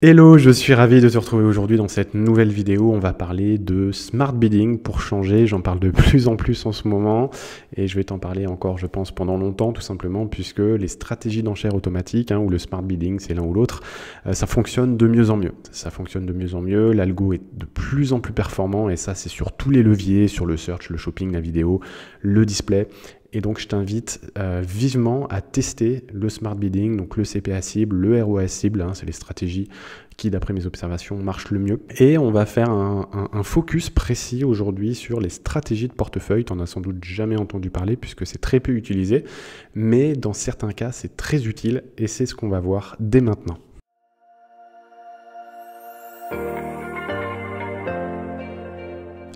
Hello, je suis ravi de te retrouver aujourd'hui dans cette nouvelle vidéo. On va parler de smart bidding pour changer. J'en parle de plus en plus en ce moment et je vais t'en parler encore, je pense, pendant longtemps, tout simplement, puisque les stratégies d'enchères automatiques hein, ou le smart bidding, c'est l'un ou l'autre, euh, ça fonctionne de mieux en mieux. Ça fonctionne de mieux en mieux. L'algo est de plus en plus performant et ça, c'est sur tous les leviers, sur le search, le shopping, la vidéo, le display. Et donc, je t'invite euh, vivement à tester le smart bidding, donc le CPA cible, le ROAS cible, hein, c'est les stratégies qui, d'après mes observations, marchent le mieux. Et on va faire un, un focus précis aujourd'hui sur les stratégies de portefeuille. Tu n'en as sans doute jamais entendu parler puisque c'est très peu utilisé, mais dans certains cas, c'est très utile et c'est ce qu'on va voir dès maintenant.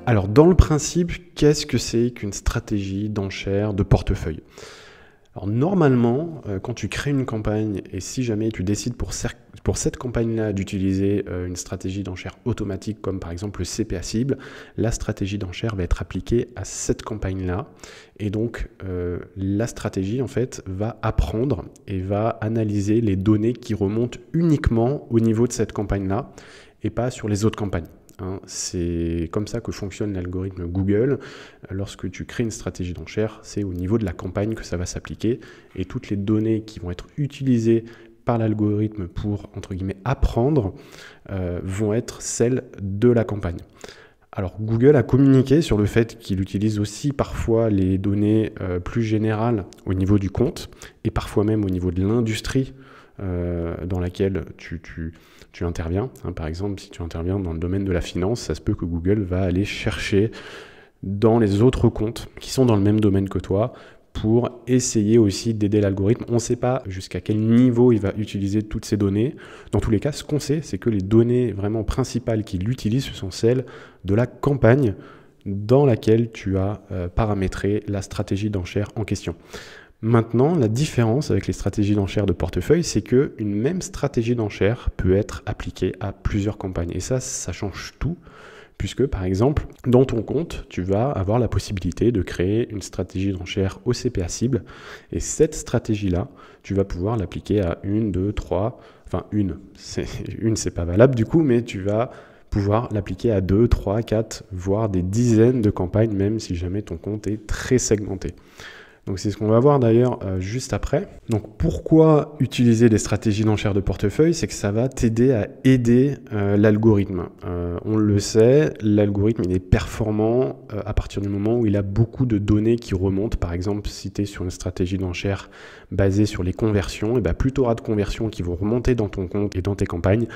Alors dans le principe, qu'est-ce que c'est qu'une stratégie d'enchère de portefeuille? Alors normalement, euh, quand tu crées une campagne et si jamais tu décides pour, cette campagne-là d'utiliser euh, une stratégie d'enchère automatique comme par exemple le CPA cible, la stratégie d'enchère va être appliquée à cette campagne-là et donc euh, la stratégie en fait va apprendre et va analyser les données qui remontent uniquement au niveau de cette campagne-là et pas sur les autres campagnes. Hein, c'est comme ça que fonctionne l'algorithme Google. Lorsque tu crées une stratégie d'enchère, c'est au niveau de la campagne que ça va s'appliquer. Et toutes les données qui vont être utilisées par l'algorithme pour, apprendre, euh, vont être celles de la campagne. Alors Google a communiqué sur le fait qu'il utilise aussi parfois les données euh, plus générales au niveau du compte et parfois même au niveau de l'industrie euh, dans laquelle tu, tu, interviens. Hein, par exemple, si tu interviens dans le domaine de la finance, ça se peut que Google va aller chercher dans les autres comptes qui sont dans le même domaine que toi pour essayer aussi d'aider l'algorithme. On ne sait pas jusqu'à quel niveau il va utiliser toutes ces données. Dans tous les cas, ce qu'on sait, c'est que les données vraiment principales qu'il utilise, sont celles de la campagne dans laquelle tu as euh, paramétré la stratégie d'enchère en question. Maintenant, la différence avec les stratégies d'enchères de portefeuille, c'est qu'une même stratégie d'enchère peut être appliquée à plusieurs campagnes. Et ça, ça change tout, puisque par exemple, dans ton compte, tu vas avoir la possibilité de créer une stratégie d'enchère au CPA cible. Et cette stratégie-là, tu vas pouvoir l'appliquer à une, deux, trois, enfin une, une c'est pas valable du coup, mais tu vas pouvoir l'appliquer à deux, trois, quatre, voire des dizaines de campagnes, même si jamais ton compte est très segmenté. Donc c'est ce qu'on va voir d'ailleurs euh, juste après. Donc pourquoi utiliser des stratégies d'enchères de portefeuille? C'est que ça va t'aider à aider euh, l'algorithme. Euh, on le sait, l'algorithme est performant à partir du moment où il a beaucoup de données qui remontent. Par exemple, si tu es sur une stratégie d'enchères basée sur les conversions, et bien plus tu auras de conversions qui vont remonter dans ton compte et dans tes campagnes,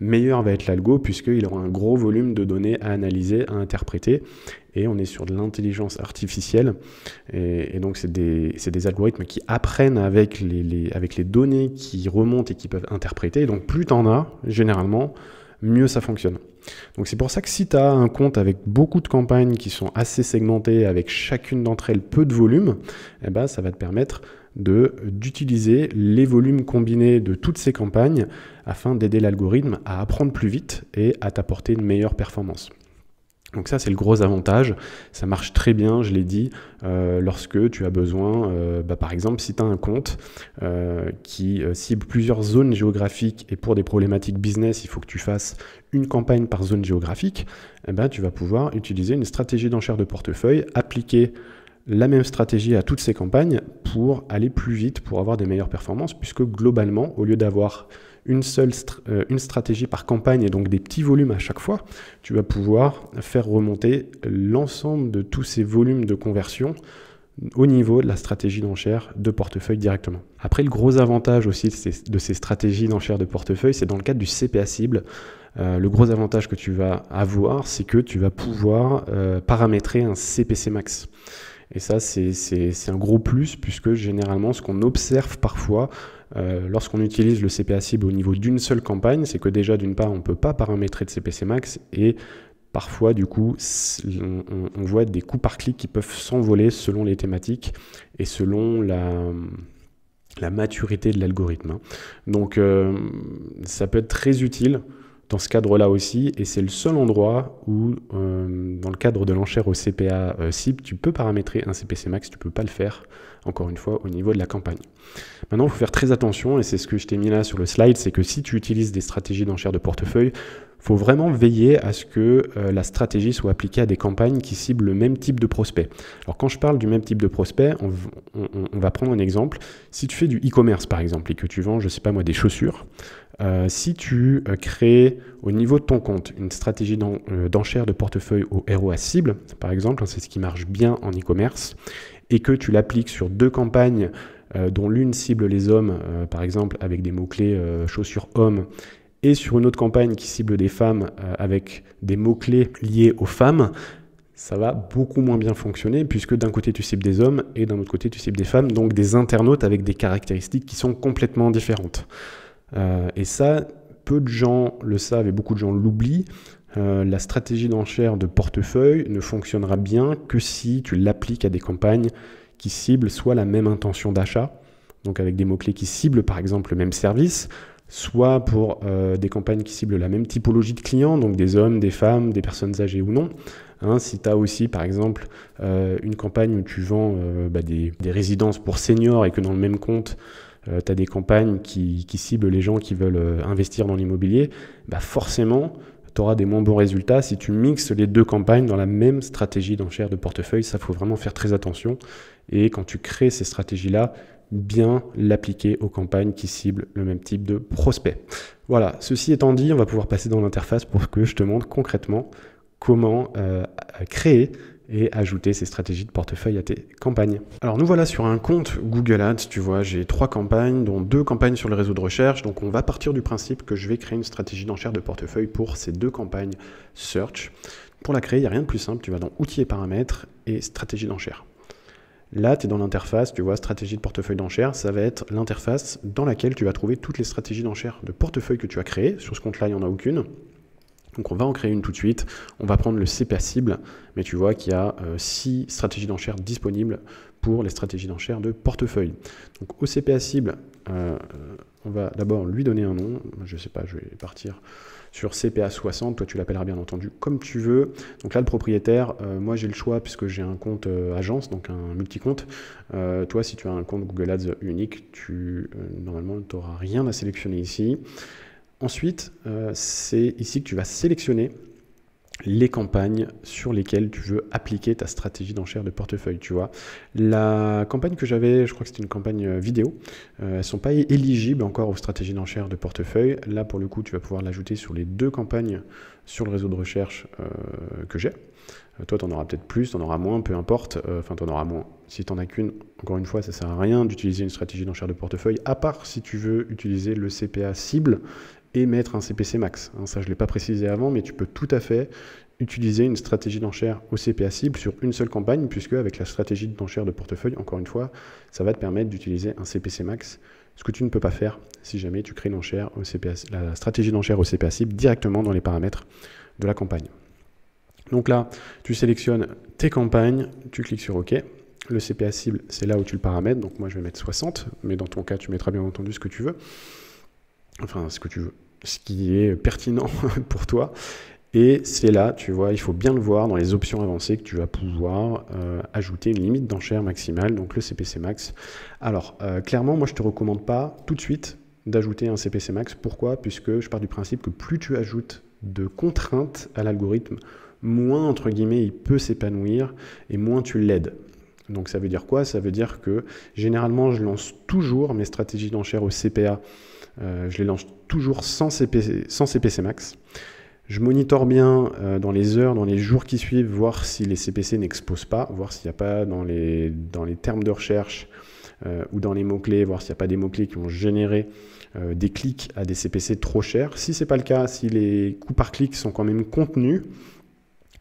meilleur va être l'algo puisqu'il aura un gros volume de données à analyser, à interpréter. Et on est sur de l'intelligence artificielle. Et, donc, c'est des, algorithmes qui apprennent avec les, données qui remontent et qui peuvent interpréter. donc, plus tu en as, généralement, mieux ça fonctionne. Donc c'est pour ça que si tu as un compte avec beaucoup de campagnes qui sont assez segmentées, avec chacune d'entre elles peu de volume, eh ben, ça va te permettre d'utiliser les volumes combinés de toutes ces campagnes afin d'aider l'algorithme à apprendre plus vite et à t'apporter une meilleure performance. Donc ça, c'est le gros avantage. Ça marche très bien, je l'ai dit, euh, lorsque tu as besoin, euh, bah, par exemple, si tu as un compte euh, qui cible plusieurs zones géographiques et pour des problématiques business, il faut que tu fasses une campagne par zone géographique, eh ben, tu vas pouvoir utiliser une stratégie d'enchère de portefeuille, appliquer la même stratégie à toutes ces campagnes pour aller plus vite, pour avoir des meilleures performances, puisque globalement, au lieu d'avoir une seule euh, stratégie par campagne et donc des petits volumes à chaque fois, tu vas pouvoir faire remonter l'ensemble de tous ces volumes de conversion au niveau de la stratégie d'enchère de portefeuille directement. Après, le gros avantage aussi de ces, stratégies d'enchère de portefeuille, c'est dans le cadre du CPA cible. Euh, le gros avantage que tu vas avoir, c'est que tu vas pouvoir euh, paramétrer un CPC max. Et ça, c'est un gros plus, puisque généralement, ce qu'on observe parfois euh, lorsqu'on utilise le CPA cible au niveau d'une seule campagne, c'est que déjà, d'une part, on ne peut pas paramétrer de CPC max, et parfois, du coup, on, voit des coûts par clic qui peuvent s'envoler selon les thématiques et selon la, maturité de l'algorithme. Hein. Donc, euh, ça peut être très utile dans ce cadre-là aussi, et c'est le seul endroit où, euh, dans le cadre de l'enchère au CPA euh, cible, tu peux paramétrer un CPC max, tu ne peux pas le faire, encore une fois, au niveau de la campagne. Maintenant, il faut faire très attention, et c'est ce que je t'ai mis là sur le slide, c'est que si tu utilises des stratégies d'enchère de portefeuille, il faut vraiment veiller à ce que euh, la stratégie soit appliquée à des campagnes qui ciblent le même type de prospect. Alors quand je parle du même type de prospect, on, on va prendre un exemple. Si tu fais du e-commerce par exemple et que tu vends, je ne sais pas moi, des chaussures, euh, si tu euh, crées au niveau de ton compte une stratégie euh, d'enchère de portefeuille au ROA cible, par exemple, hein, c'est ce qui marche bien en e-commerce, et que tu l'appliques sur deux campagnes dont l'une cible les hommes, par exemple avec des mots-clés chaussures hommes, et sur une autre campagne qui cible des femmes avec des mots-clés liés aux femmes, ça va beaucoup moins bien fonctionner puisque d'un côté tu cibles des hommes et d'un autre côté tu cibles des femmes, donc des internautes avec des caractéristiques qui sont complètement différentes. Euh, et ça, peu de gens le savent et beaucoup de gens l'oublient. Euh, la stratégie d'enchère de portefeuille ne fonctionnera bien que si tu l'appliques à des campagnes qui ciblent soit la même intention d'achat, donc avec des mots-clés qui ciblent par exemple le même service, soit pour euh, des campagnes qui ciblent la même typologie de clients, donc des hommes, des femmes, des personnes âgées ou non. Hein, si tu as aussi par exemple une campagne où tu vends bah, des, des, résidences pour seniors et que dans le même compte, euh, tu as des campagnes qui, ciblent les gens qui veulent euh, investir dans l'immobilier, bah forcément, tu auras des moins bons résultats si tu mixes les deux campagnes dans la même stratégie d'enchère de portefeuille. Ça, faut vraiment faire très attention. Et quand tu crées ces stratégies-là, bien l'appliquer aux campagnes qui ciblent le même type de prospect. Voilà, ceci étant dit, on va pouvoir passer dans l'interface pour que je te montre concrètement comment euh, créer et ajouter ces stratégies de portefeuille à tes campagnes. Alors nous voilà sur un compte Google Ads, tu vois, j'ai trois campagnes, dont deux campagnes sur le réseau de recherche, donc on va partir du principe que je vais créer une stratégie d'enchère de portefeuille pour ces deux campagnes Search. Pour la créer, il n'y a rien de plus simple, tu vas dans Outils et paramètres et Stratégie d'enchère. Là, tu es dans l'interface, tu vois, stratégie de portefeuille d'enchère, ça va être l'interface dans laquelle tu vas trouver toutes les stratégies d'enchère de portefeuille que tu as créées. Sur ce compte-là, il n'y en a aucune. Donc on va en créer une tout de suite. On va prendre le CPA cible, mais tu vois qu'il y a 6 euh, stratégies d'enchères disponibles pour les stratégies d'enchères de portefeuille. Donc au CPA cible, euh, on va d'abord lui donner un nom. Je ne sais pas, je vais partir sur CPA 60. Toi, tu l'appelleras bien entendu comme tu veux. Donc là, le propriétaire, euh, moi j'ai le choix puisque j'ai un compte agence, donc un multi-compte. toi, si tu as un compte Google Ads unique, tu normalement tu n'auras rien à sélectionner ici. Ensuite, euh, c'est ici que tu vas sélectionner les campagnes sur lesquelles tu veux appliquer ta stratégie d'enchère de portefeuille, tu vois. La campagne que j'avais, je crois que c'était une campagne euh, vidéo, euh, elles ne sont pas éligibles encore aux stratégies d'enchère de portefeuille. Là, pour le coup, tu vas pouvoir l'ajouter sur les deux campagnes sur le réseau de recherche que j'ai. toi, tu en auras peut-être plus, tu en auras moins, peu importe. Enfin, tu en auras moins. Si tu n'en as qu'une, encore une fois, ça ne sert à rien d'utiliser une stratégie d'enchère de portefeuille, à part si tu veux utiliser le CPA cible et mettre un CPC max. Hein, ça, je ne l'ai pas précisé avant, mais tu peux tout à fait utiliser une stratégie d'enchère au CPA cible sur une seule campagne, puisque avec la stratégie d'enchère de portefeuille, encore une fois, ça va te permettre d'utiliser un CPC max, ce que tu ne peux pas faire si jamais tu crées une enchère au CPA, la stratégie d'enchère au CPA cible directement dans les paramètres de la campagne. Donc là, tu sélectionnes tes campagnes, tu cliques sur OK. Le CPA cible, c'est là où tu le paramètres. Donc moi, je vais mettre 60, mais dans ton cas, tu mettras bien entendu ce que tu veux enfin ce que tu veux, ce qui est pertinent pour toi. Et c'est là, tu vois, il faut bien le voir dans les options avancées que tu vas pouvoir euh, ajouter une limite d'enchère maximale, donc le CPC max. Alors, euh, clairement, moi, je ne te recommande pas tout de suite d'ajouter un CPC max. Pourquoi? Puisque je pars du principe que plus tu ajoutes de contraintes à l'algorithme, moins, entre guillemets, il peut s'épanouir et moins tu l'aides. Donc ça veut dire quoi? Ça veut dire que généralement, je lance toujours mes stratégies d'enchère au CPA je les lance toujours sans CPC, sans CPC max. Je monitore bien euh, dans les heures, dans les jours qui suivent, voir si les CPC n'exposent pas, voir s'il n'y a pas dans les, dans les termes de recherche euh, ou dans les mots-clés, voir s'il n'y a pas des mots-clés qui ont généré des clics à des CPC trop chers. Si ce n'est pas le cas, si les coûts par clic sont quand même contenus,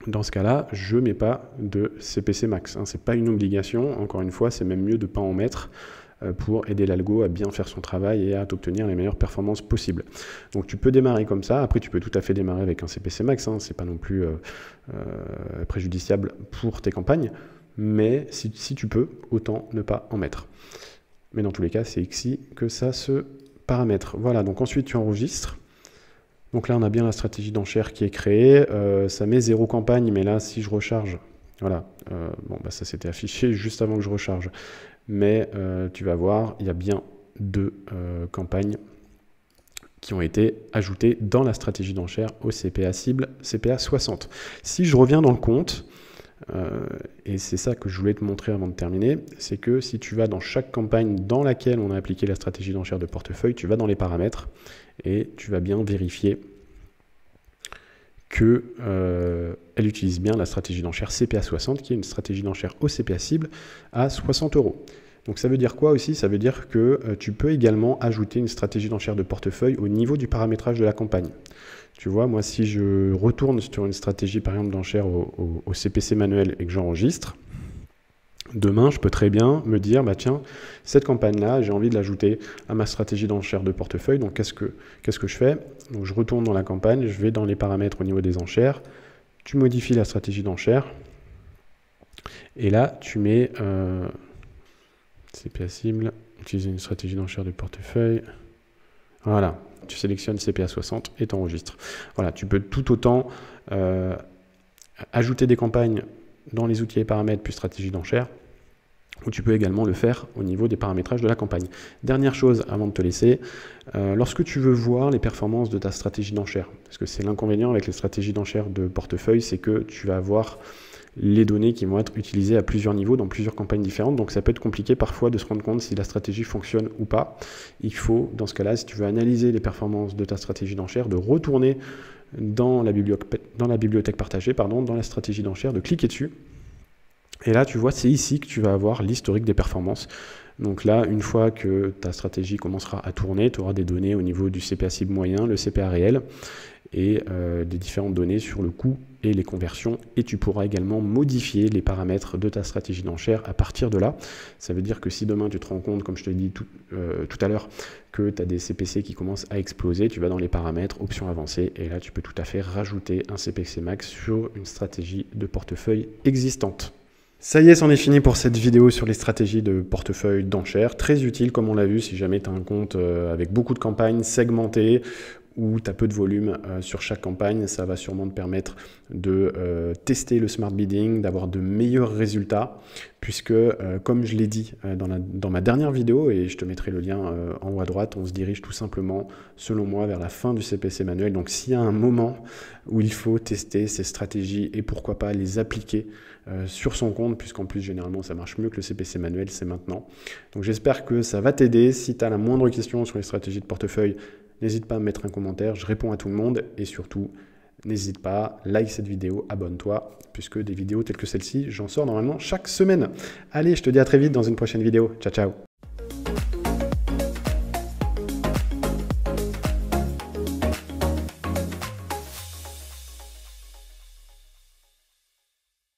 dans ce cas-là, je ne mets pas de CPC max. Hein. Ce n'est pas une obligation, encore une fois, c'est même mieux de ne pas en mettre. Euh, pour aider l'algo à bien faire son travail et à obtenir les meilleures performances possibles. Donc tu peux démarrer comme ça, après tu peux tout à fait démarrer avec un CPC max, hein, c'est pas non plus euh, euh, préjudiciable pour tes campagnes, mais si, si, tu peux, autant ne pas en mettre. Mais dans tous les cas, c'est ici que ça se paramètre. Voilà, donc ensuite tu enregistres. Donc là, on a bien la stratégie d'enchère qui est créée. ça met zéro campagne, mais là, si je recharge, voilà, bon, bah, ça s'était affiché juste avant que je recharge. Mais tu vas voir, il y a bien deux campagnes qui ont été ajoutés dans la stratégie d'enchère au CPA cible CPA 60. Si je reviens dans le compte, euh, et c'est ça que je voulais te montrer avant de terminer, c'est que si tu vas dans chaque campagne dans laquelle on a appliqué la stratégie d'enchère de portefeuille, tu vas dans les paramètres et tu vas bien vérifier qu'elle euh, utilise bien la stratégie d'enchère CPA 60, qui est une stratégie d'enchère au CPA cible à 60 euros. Donc ça veut dire quoi aussi? Ça veut dire que euh, tu peux également ajouter une stratégie d'enchère de portefeuille au niveau du paramétrage de la campagne. Tu vois, moi si je retourne sur une stratégie par exemple d'enchère au, CPC manuel et que j'enregistre, demain je peux très bien me dire, bah tiens, cette campagne-là, j'ai envie de l'ajouter à ma stratégie d'enchère de portefeuille. Donc qu'est-ce que, je fais? Je retourne dans la campagne, je vais dans les paramètres au niveau des enchères, tu modifies la stratégie d'enchère, et là tu mets... Euh, CPA cible, utiliser une stratégie d'enchère de portefeuille. Voilà, tu sélectionnes CPA 60 et t'enregistres. Voilà, tu peux tout autant euh, ajouter des campagnes dans les outils et paramètres puis stratégie d'enchère, ou tu peux également le faire au niveau des paramétrages de la campagne. Dernière chose avant de te laisser, euh, lorsque tu veux voir les performances de ta stratégie d'enchère, parce que c'est l'inconvénient avec les stratégies d'enchère de portefeuille, c'est que tu vas avoir les données qui vont être utilisées à plusieurs niveaux dans plusieurs campagnes différentes. Donc ça peut être compliqué parfois de se rendre compte si la stratégie fonctionne ou pas. Il faut, dans ce cas-là, si tu veux analyser les performances de ta stratégie d'enchère, de retourner dans la, bibliothèque, partagée, pardon, dans la stratégie d'enchère, de cliquer dessus. Et là, tu vois, c'est ici que tu vas avoir l'historique des performances. Donc là, une fois que ta stratégie commencera à tourner, tu auras des données au niveau du CPA cible moyen, le CPA réel et euh, des différentes données sur le coût et les conversions. Et tu pourras également modifier les paramètres de ta stratégie d'enchère à partir de là. Ça veut dire que si demain tu te rends compte, comme je te l'ai dit tout, euh, tout à l'heure, que tu as des CPC qui commencent à exploser, tu vas dans les paramètres, options avancées, et là tu peux tout à fait rajouter un CPC max sur une stratégie de portefeuille existante. Ça y est, c'en est fini pour cette vidéo sur les stratégies de portefeuille d'enchères. Très utile, comme on l'a vu, si jamais tu as un compte euh, avec beaucoup de campagnes segmentées où tu as peu de volume euh, sur chaque campagne, ça va sûrement te permettre de euh, tester le smart bidding, d'avoir de meilleurs résultats, puisque euh, comme je l'ai dit dans, dans, ma dernière vidéo, et je te mettrai le lien en haut à droite, on se dirige tout simplement, selon moi, vers la fin du CPC manuel. Donc s'il y a un moment où il faut tester ces stratégies et pourquoi pas les appliquer sur son compte, puisqu'en plus généralement ça marche mieux que le CPC manuel, c'est maintenant. Donc j'espère que ça va t'aider. Si tu as la moindre question sur les stratégies de portefeuille, N'hésite pas à me mettre un commentaire, je réponds à tout le monde et surtout, n'hésite pas, like cette vidéo, abonne-toi, puisque des vidéos telles que celle-ci, j'en sors normalement chaque semaine. Allez, je te dis à très vite dans une prochaine vidéo. Ciao, ciao